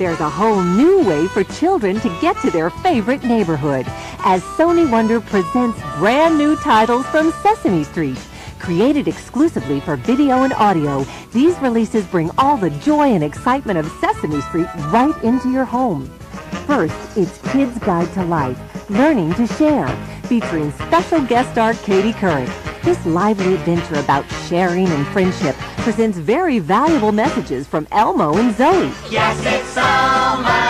there's a whole new way for children to get to their favorite neighborhood as Sony Wonder presents brand new titles from Sesame Street. Created exclusively for video and audio, these releases bring all the joy and excitement of Sesame Street right into your home. First, it's Kids Guide to Life, Learning to Share, featuring special guest star Katie Couric. This lively adventure about sharing and friendship presents very valuable messages from Elmo and Zoe. Yes, it's so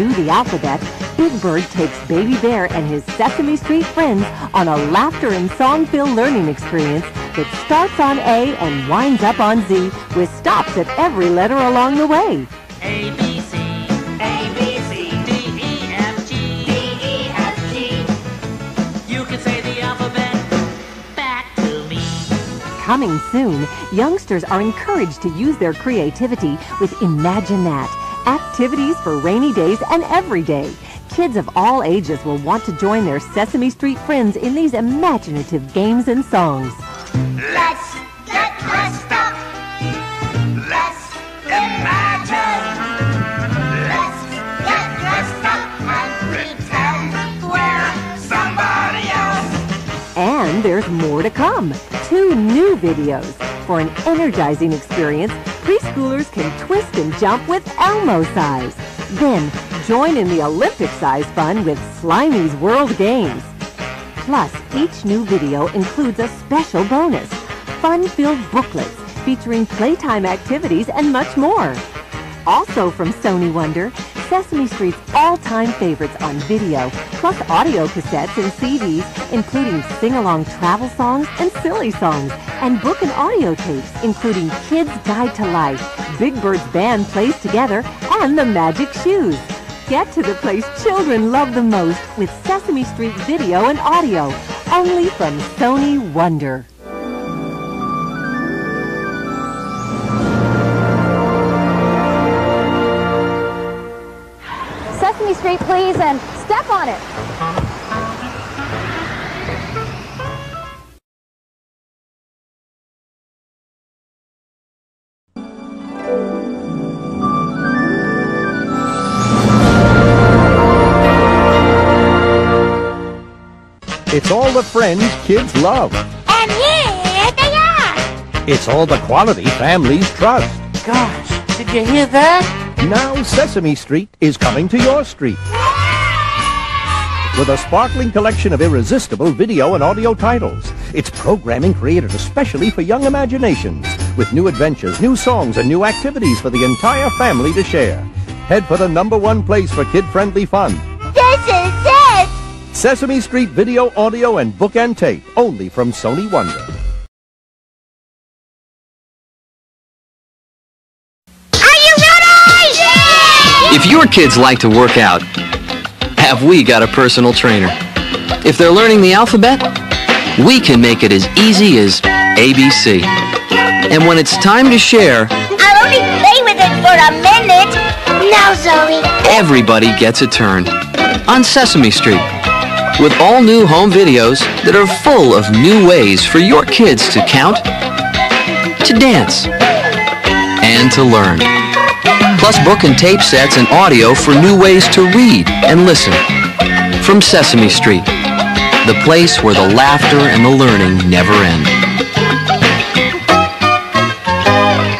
Do the Alphabet, Big Bird takes Baby Bear and his Sesame Street friends on a laughter and song-filled learning experience that starts on A and winds up on Z with stops at every letter along the way. A, B, C. A, B, C. D, E, F, G. D, E, F, G. You can say the alphabet back to me. Coming soon, youngsters are encouraged to use their creativity with Imagine That, activities for rainy days and every day. Kids of all ages will want to join their Sesame Street friends in these imaginative games and songs. Let's get dressed up! Let's imagine! Let's get dressed up and pretend we're somebody else! And there's more to come. Two new videos. For an energizing experience, preschoolers can twist and jump with Elmo size. Then, join in the Olympic-size fun with Slimey's World Games. Plus, each new video includes a special bonus. Fun-filled booklets featuring playtime activities and much more. Also from Sony Wonder, Sesame Street's all-time favorites on video, plus audio cassettes and CDs, including sing-along travel songs and silly songs, and book and audio tapes, including Kids Guide to Life, Big Bird's band plays together, and the Magic Shoes. Get to the place children love the most with Sesame Street video and audio, only from Sony Wonder. Street, please, and step on it. It's all the friends kids love. And here they are! It's all the quality families trust. Gosh, did you hear that? Now Sesame Street is coming to your street. With a sparkling collection of irresistible video and audio titles. It's programming created especially for young imaginations. With new adventures, new songs, and new activities for the entire family to share. Head for the number one place for kid-friendly fun. This is it! Sesame Street Video, Audio, and Book and Tape. Only from Sony Wonder. If your kids like to work out, have we got a personal trainer? If they're learning the alphabet, we can make it as easy as ABC. And when it's time to share, I'll only play with it for a minute. Now, Zoe. everybody gets a turn. On Sesame Street. With all new home videos that are full of new ways for your kids to count, to dance, and to learn. Plus book and tape sets and audio for new ways to read and listen. From Sesame Street, the place where the laughter and the learning never end.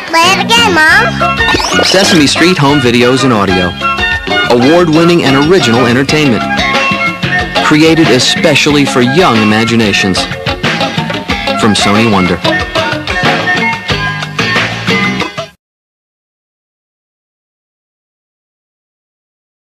Play it again, Mom. Sesame Street Home Videos and Audio. Award-winning and original entertainment. Created especially for young imaginations. From Sony Wonder.